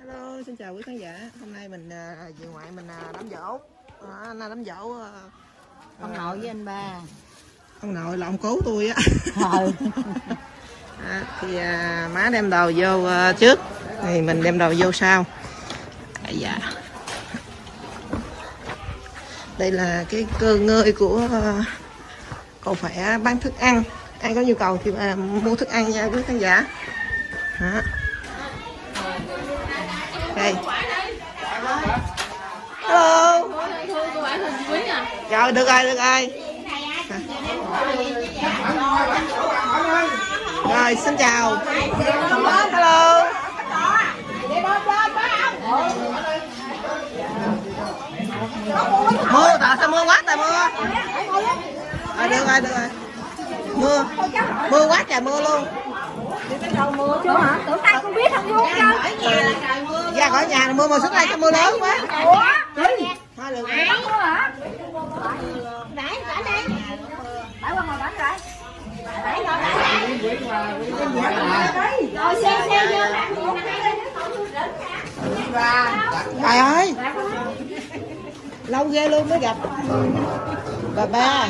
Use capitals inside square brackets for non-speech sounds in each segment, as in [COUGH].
Hello, xin chào quý khán giả. Hôm nay mình à, về ngoại mình à, đám dỗ. À, nay đám dỗ à, ông nội với anh ba ông nội là ông cố tôi á. [LAUGHS] ừ À, thì à, má đem đầu vô à, trước, thì mình đem đầu vô sau. À, dạ. Đây là cái cơ ngơi của à, cậu khỏe bán thức ăn. Ai có nhu cầu thì à, mua thức ăn nha quý khán giả. Hả? Đây. Hello. Rồi được rồi, được rồi. Rồi xin chào. Hello. Mưa tại sao mưa quá trời mưa. Rồi được rồi, được rồi. Mưa. Mưa quá trời mưa luôn. chưa hả? Tưởng tay không biết không luôn chứ. Ra khỏi nhà là mưa mà xuống đây cho mưa lớn quá. Ủa? Thôi được rồi. Mưa? Đẩy, đẩy đi. Đẩy qua ngồi bánh rồi. Đẩy rồi, đẩy. Rồi xe xe vô. Trời ơi. Lâu ghê luôn mới gặp. Bà ba.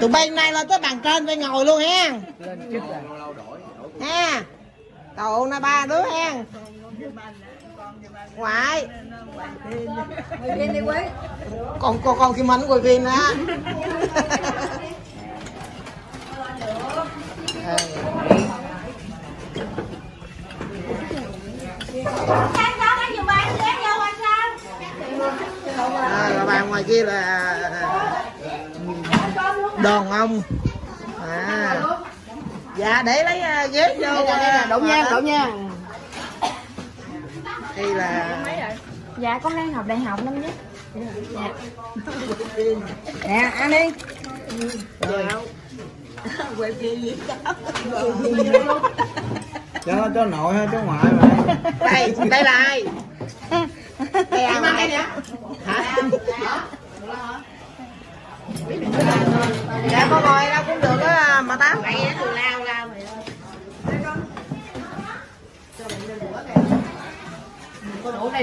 Tụi bay nay lên tới bàn trên bay ngồi luôn ha. Ha. Cậu na ba đứa hen Ngoại. Viên đi quý. Còn con con Kim Anh quay phim á. Ghé vô sao? À, bà ngoài kia là à, à, à, đòn ông à dạ để lấy à, ghế vô à, đậu nha đậu nha. Đây là Dạ con đang học đại học năm nhất. nè ăn đi. Cho cho nội hay cho ngoại vậy đây đây là ai? Đây là ai hả? Dạ con ngồi đâu cũng được á mà tám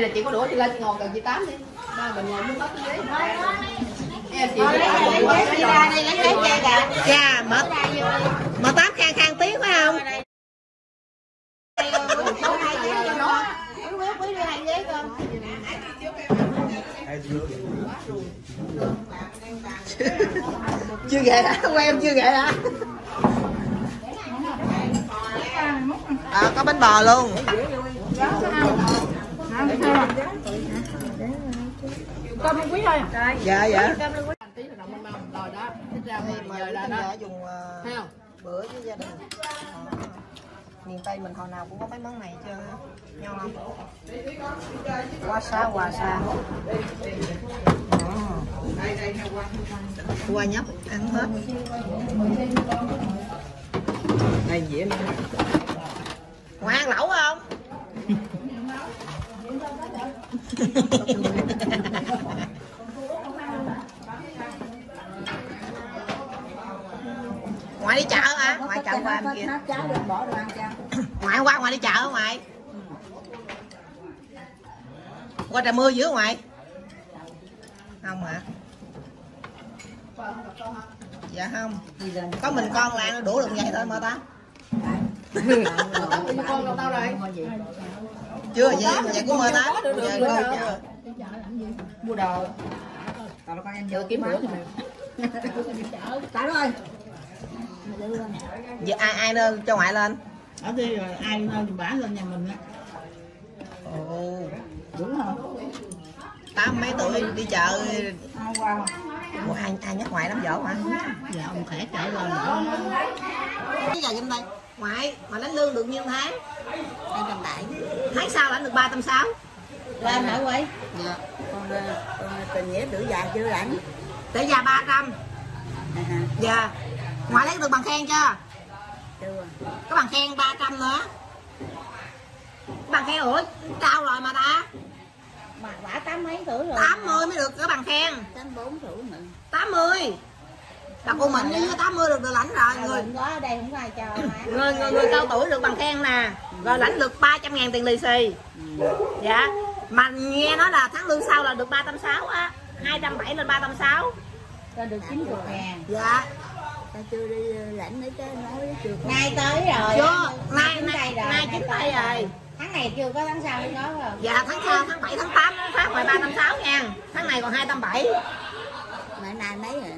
đây là chị có đũa chị lên ngồi gần chị tám đi. Ba mình ngồi muốn mất cái ghế chị Đi ra đây lấy lấy chai kìa. dạ mở mở tám khang khang tiếng phải không? Chưa ghệ hả quen chưa ghệ hả à, có bánh bò luôn Cơm quý thôi. dạ dạ. Tí là động mâm rồi đó thích ra giờ là dùng thấy không bữa với gia đình miền tây mình hồi nào cũng có mấy món này chưa ngon không qua sa qua sa qua nhóc ăn hết. Đây, dĩa nữa ngoài ăn lẩu không? [LAUGHS] [CLEARS THROAT] ngoài đi chợ hả? Ngoài chợ qua bên kia ngoại hôm qua ngoài đi chợ hả ngoại qua trời mưa dữ hả ngoại không hả? Dạ không. Có mình con là nó đủ được vậy thôi mà ta. [LAUGHS] Con đâu đâu rồi chưa vậy vậy cũng mơ tám con chưa mua đồ. Tao nó con em giờ kiếm bữa đó ơi. Giờ ai ai nên cho ngoại lên? Ở đây rồi ai nơi thì bả lên nhà mình á. Ồ. Đúng không tám mấy tuổi đi chợ. Ủa, ai ai nhắc ngoại lắm dỗ hả? Dạ ông khỏe trở lên nữa cái giờ trong đây ngoại mà lãnh lương được nhiêu tháng hai trăm bảy. Tháng sau lãnh được ba trăm sáu. Lên hả quay dạ. Con con tình nghĩa tử già chưa lãnh để già ba trăm dạ. Ngoại lấy được bằng khen chưa? Chưa có bằng khen 300 nữa. Bằng khen ủa cao rồi mà ta? Mà bả tám mấy tuổi rồi 80 mới được cái bằng khen. Tám bốn tuổi mình 80 là cô Mịn với 80 được, được lãnh rồi người có ở đây không ai mà người người, người cao tuổi được bằng khen nè. Rồi lãnh được 300 ngàn tiền lì xì. Dạ. Mà nghe nói là tháng lương sau là được 360 á. 270 lên 360 cho được 90 ngàn. Dạ. Ta chưa đi lãnh mấy cái nói chưa có. Nay tới rồi. Chưa. Nay chín nay rồi. nay chín tay rồi. Tháng này chưa có tháng sau mới có rồi. Dạ tháng sau tháng 7 tháng 8 nó phát ngoài 360 ngàn tháng này còn 287 mà nay mấy rồi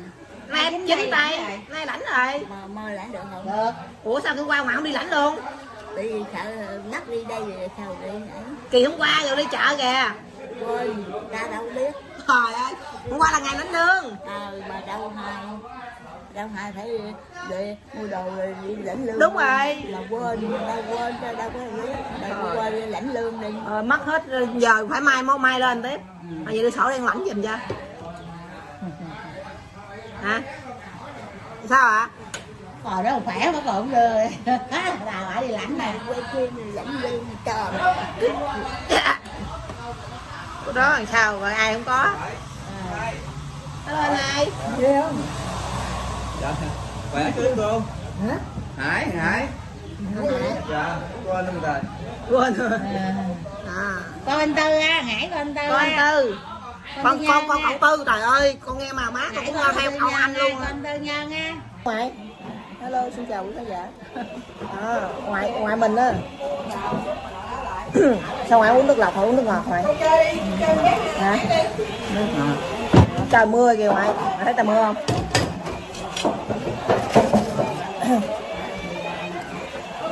nay chín chín tay. Nay lãnh rồi. Mơ mơ lãnh được không? Được. Ủa sao hôm qua mà không đi lãnh luôn? Bởi vì sợ ngắt đi đây rồi sao đi kỳ hôm qua rồi đi chợ kìa. Quên ta đâu biết. Trời ơi hôm qua là ngày lãnh lương. Ờ mà đâu hai đâu hai phải để mua đồ rồi đi lãnh lương. Đúng rồi. là quên đâu quên đâu có biết. Đâu quên đi lãnh lương đi. Ờ, mất hết giờ phải mai mốt mai lên tiếp. Mà vậy đi sổ đen lãnh giùm cho hả? Sao ạ? Còn đó khỏe mà còn không đưa. [LAUGHS] Là phải đi lãnh nè. Quay phim rồi lãnh lương trời Cái đó làm sao rồi ai không có? Hello ai dạ khỏe chứ cô? Hả? hải hải. Dạ quên luôn rồi. Quên rồi. Ờ. à. Con anh Tư á, Hải con anh Tư con anh tư con con con nha. ông tư trời ơi con nghe mà má con cũng Tư theo ông anh nha, luôn Con anh Tư Nhân á ngoại hello xin chào quý khán giả. À, ngoại ngoại mình á. [COUGHS] Sao ngoại uống nước lọc hay uống nước ngọt ngoại hả nước ngọt trời mưa kìa ngoại thấy trời mưa không? [COUGHS]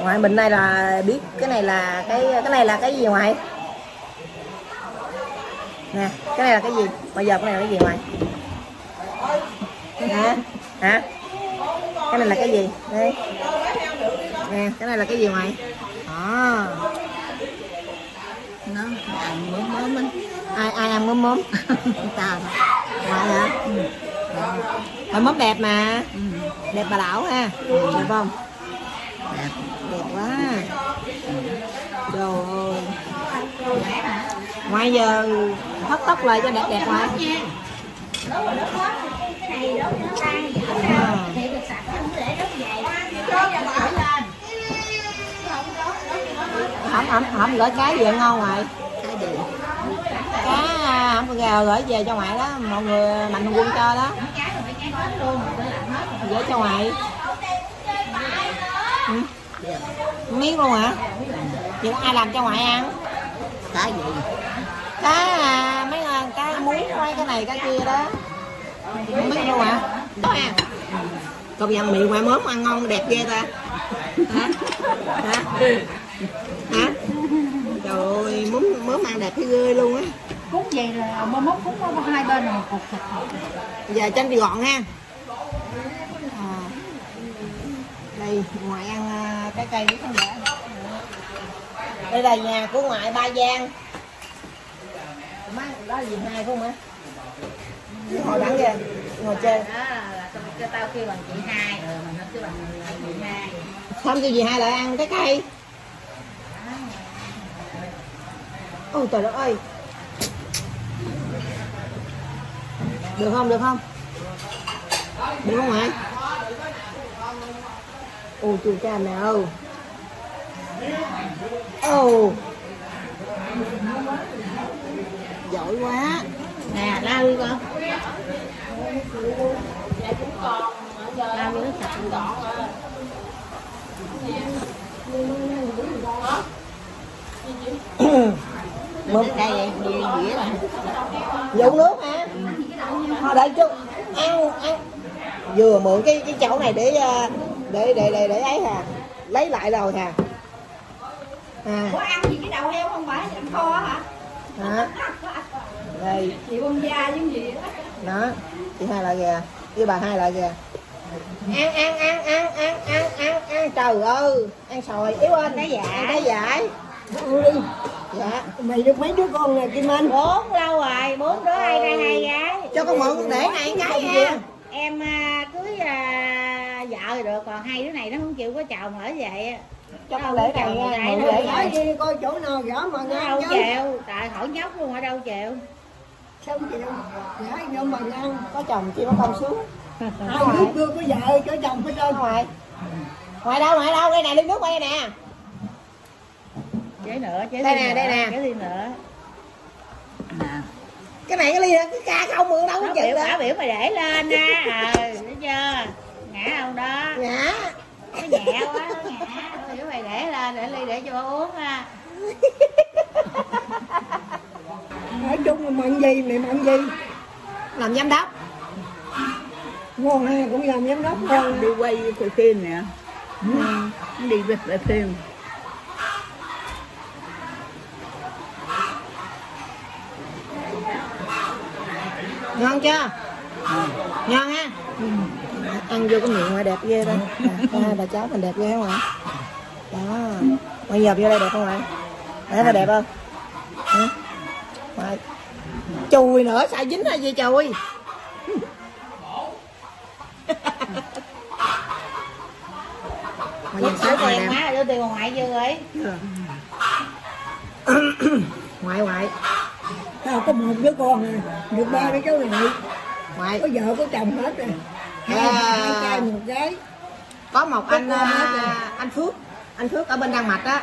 Ngoại mình này là biết cái này là cái cái này là cái gì ngoại nè cái này là cái gì? Bây giờ cái này là cái gì mày? Hả? Hả? Cái này là cái gì? Đây. Nè cái này là cái gì mày? À, nó ăn mớm mớm ai ai ăn mớm mớm [LAUGHS] ta ngoại hả? Ừ. Ờ. Mà mớm đẹp mà. Ừ. đẹp bà lão ha. Ừ, đẹp không? Đẹp. Đẹp quá. Ừ. Trời ơi ngoài giờ hớt tóc lại cho đẹp đẹp ngoài hổng hổng hẩm gửi cái về ngon ngoại cá à, hổng hẩm gà gửi về cho ngoại đó, mọi người mạnh thường quân cho đó. Gửi cho ngoại. Ừ. miếng luôn hả? Vậy ai làm cho ngoại ăn? Cái gì? Cá à, mấy con cá muống mấy cái này cái kia đó. Không biết luôn hả? Đó. À công nhận miệng ngoại mớm ăn ngon đẹp ghê ta. Hả? Hả? Hả? Trời ơi mớm mớm ăn đẹp thấy ghê luôn á. Cút vậy là mơ mốt cút nó hai bên là một cục thịt giờ chân thì gọn ha. À. đây ngoại ăn à, cái cây với con giả đây là nhà của ngoại ba giang má đó gì? Hai không hả ngồi đắng kìa ngồi chơi. Đó là tao kêu bằng chị hai. Rồi mà nó kêu bằng chị hai. Không kêu gì hai lại ăn cái cây. Ôi trời đất ơi. Được không được không? Được không hả? Ôi chú cha nào ồ giỏi quá. Nè, lao [COUGHS] đi con. Lao đi sạch gọn Mực Đây vậy, dĩa dĩa là dụ nước hả thôi để chú ăn ăn. Vừa mượn cái cái chậu này để ờ, để để để để ấy hà. Lấy lại rồi hà. À. Có ăn gì cái đầu heo không phải, ăn kho hả? Hả đây. Chị bông da giống gì đó. Đó chị hai lại kìa với bà hai lại kìa ăn ăn ăn ăn ăn ăn ăn ăn. Trời ơi. Ăn sòi yếu anh. Cái giải. ăn cái giải đi dạ. Mày được mấy đứa con nè kim anh? Bốn lâu rồi, bốn đứa hai trai hai gái. Cho con mượn để này cái nha. Em à, cưới à, vợ rồi được, còn hai đứa này nó không chịu có chồng ở vậy. Cho con để này nha mượn để này đi coi chỗ nào gõ mà Nó đâu chịu, tại hỏi nhóc luôn ở đâu chịu xong chịu gõ vô mà ăn có chồng chỉ có công xuống. Ai biết chưa có vợ có chồng hết trơn ngoài. Ngoài đâu ngoài đâu đây nè ly nước quay nè. Chế nữa chế Đây nè, nữa, đây nè. chế ly nữa nè. Cái này cái ly cái ca không mượn đâu có chịu bảo biểu mà để lên á ờ thấy chưa? Ngã không đó. Nhả nó nhẹ quá nó ngã bảo biểu mày để lên để ly để cho bà uống ha. [LAUGHS] Nói chung là mận gì mày mận gì. Làm giám đốc. Ngon ha cũng làm giám đốc ngon đi quay phim phim nè. Nó đi về, về phim. Ngon chưa? Ngon ha ăn vô cái miệng ngoài đẹp ghê đây à, bà cháu mình đẹp ghê không ạ? Đó ngoài dập vô đây đẹp không ạ? Để mà đẹp không? Hả? Ngoài. chùi nữa sao dính hay gì chùi? Nhìn số tiền má đưa tiền ngoại chưa rồi. [COUGHS] Ngoại ngoại. Tao có một đứa con nè được ba đứa cháu này. Ngoại. Có vợ có chồng hết rồi hai, trai một gái có một anh à, anh Phước. Anh Phước ở bên Đan Mạch á.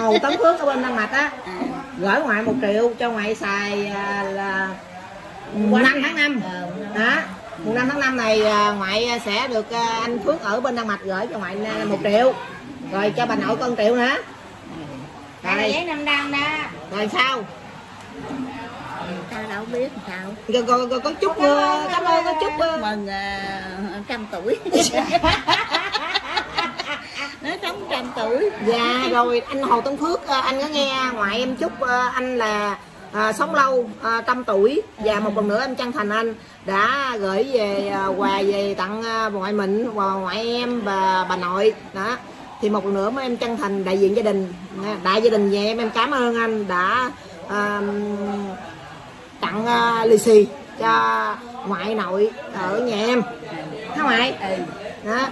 Hồ Tấn Phước ở bên Đan Mạch á. Gửi ngoại một triệu cho ngoại xài à, là mùng năm tháng năm. Đó mùng năm. Tháng năm này à, ngoại sẽ được anh Phước ở bên Đan Mạch gửi cho ngoại một triệu. Rồi cho bà nội con triệu nữa. Rồi. giấy năm đăng đó. Rồi sao tao đâu biết sao. Có, có, có, có chúc ờ, cảm ơn có chúc ờ. mừng uh, trăm tuổi. [LAUGHS] Nó sống trăm tuổi. Dạ rồi anh Hồ Tấn Phước ờ, anh có nghe ngoại em chúc ờ, anh là à, sống lâu à, trăm tuổi. Và một lần nữa em chân thành anh đã gửi về à, quà về tặng à, ngoại mình và ngoại em và bà nội. Đó. Thì một lần nữa em chân thành đại diện gia đình. Đại gia đình nhà em em cảm ơn anh đã à, tặng à, lì xì cho ngoại nội ở nhà em. Hả ngoại? Đó.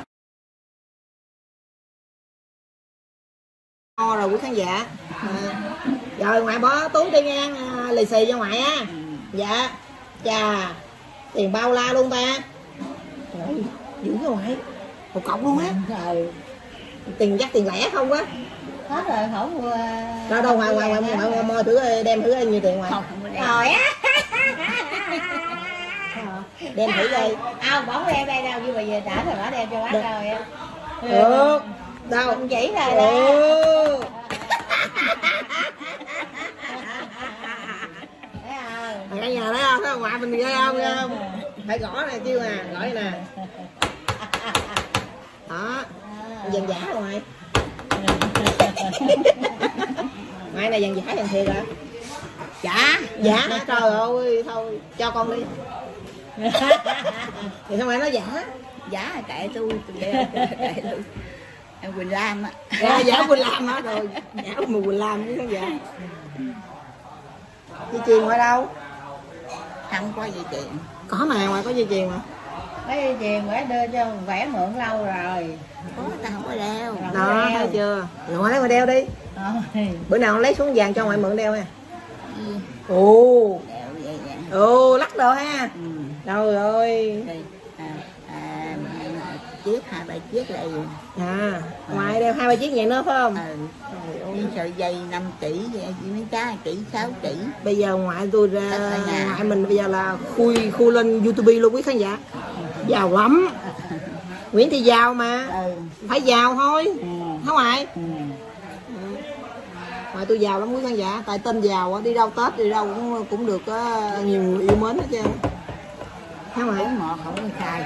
Ngon rồi quý khán giả. À. rồi ngoại bỏ túi đi nha à, lì xì cho ngoại á. Dạ. Chà tiền bao la luôn ta. Dữ cái ngoại một cọc luôn á. Tiền dắt tiền lẻ không á hết rồi không mua đâu đâu ngoại ngoại ngoại ngoại ngoại moi thử đem thử bao nhiêu tiền đem. Rồi á. Đem thử đây không bóng đem đây đâu nhưng mà về trả rồi bỏ đem cho bác Được. rồi á. Được. Đâu. Không chỉ rồi đó. Thấy không Thằng nhà thấy không? Thấy ngoại mình ghê không? Ghê không? Phải gõ này kêu nè, gõ nè. Đó, dần giả rồi [LAUGHS] ngoại này dần giả dần thiệt hả? Giả, giả hả? Trời ơi, thôi, cho con đi. [LAUGHS] Thì sao ngoại nói giả? giá là kệ tôi tôi kệ kệ tôi em Quỳnh Lam á Dạ, giả [LAUGHS] Quỳnh Lam hả? Rồi, giả mùi Quỳnh Lam chứ không giả. Dây chuyền ngoại đâu? không có gì chuyện Có mà, ngoại có dây chuyền mà. Mấy chuyền phải đưa cho vẽ mượn lâu rồi. Có tao không có đeo. Rồi Đó, đeo. thấy chưa? Ngoại lấy ngoại đeo đi. Rồi. bữa nào lấy xuống vàng cho ngoại mượn đeo nha. Ồ. Đeo vậy vậy ồ lắc đồ ha. Ừ. trời ơi. Đây, à, à, chiếc hai ba chiếc gì? À ngoại đeo hai ba chiếc vậy nữa phải không? Ừ. cái sợi dây 5 chỉ vậy chỉ mấy trái chỉ 6 chỉ bây giờ ngoại tôi ra ngoại mình bây giờ là khui khui lên youtube luôn quý khán giả giàu lắm. Nguyễn thị giàu mà. Ừ. phải giàu thôi. Ừ. hả ngoại Ừ. ngoại tôi giàu lắm quý khán giả. Tại tên giàu đi đâu tết đi đâu cũng cũng được ờ, nhiều người yêu mến hết trơn. Hả ngoại uống ngọt không sai.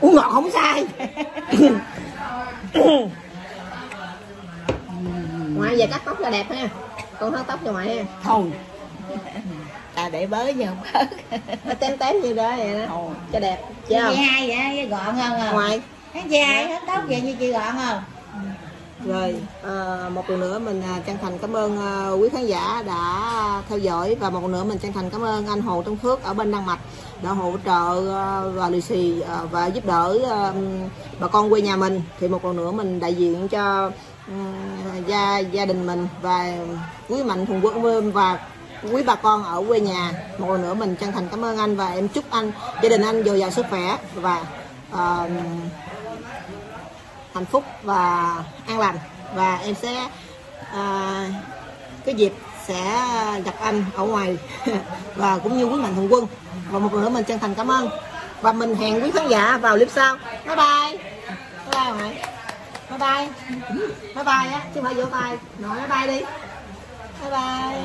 Uống ngọt không sai. [COUGHS] Ngoại giờ cắt tóc cho đẹp ha. Con hớt tóc cho ngoại ha. Thôi ta để bới chứ không bớt. Nó tém tém như đó vậy đó. Cho đẹp chưa chị hai vậy gọn hơn không? Ngoại thấy chị hai hết tóc vậy như chị gọn không? Rồi ờ, một lần nữa mình à, chân thành cảm ơn ờ, quý khán giả đã theo dõi và một lần nữa mình chân thành cảm ơn anh Hồ Tân Phước ở bên Đan Mạch đã hỗ trợ ờ, và lì xì và giúp đỡ bà con quê nhà mình. Thì một lần nữa mình đại diện cho gia gia đình mình và quý mạnh thường quân và quý bà con ở quê nhà. Một lần nữa mình chân thành cảm ơn anh và em chúc anh gia đình anh dồi dào sức khỏe và uh, hạnh phúc và an lành. Và em sẽ uh, cái dịp sẽ gặp anh ở ngoài [LAUGHS] và cũng như quý mạnh thường quân. Và một lần nữa mình chân thành cảm ơn. Và mình hẹn quý khán giả vào clip sau. Bye bye. Bye bye ngoại bye bye. Bye bye á chứ không phải vỗ tay. Nói bye bye đi. Bye bye.